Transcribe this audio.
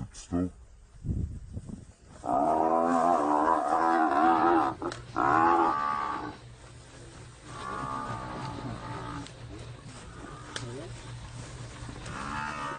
exit.